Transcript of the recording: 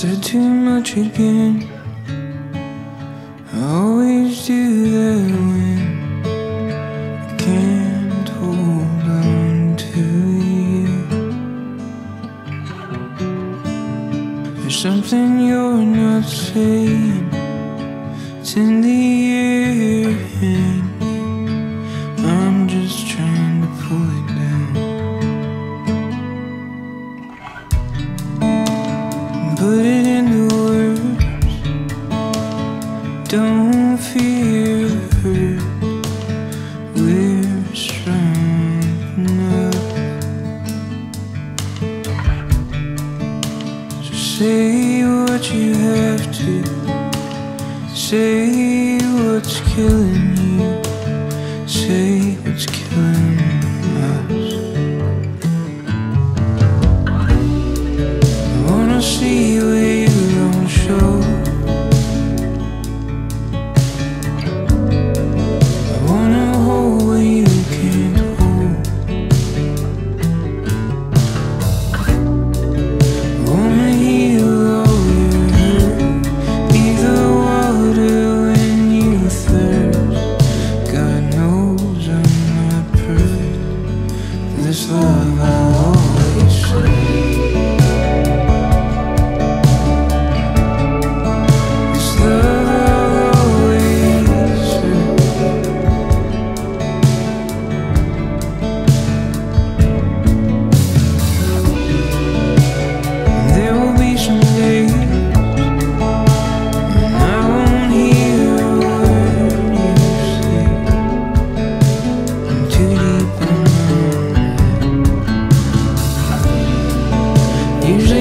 said too much again. I always do that when I can't hold on to you. There's something you're not saying. It's in the air, that you have to say what's killing you, say what's killing. I always shine.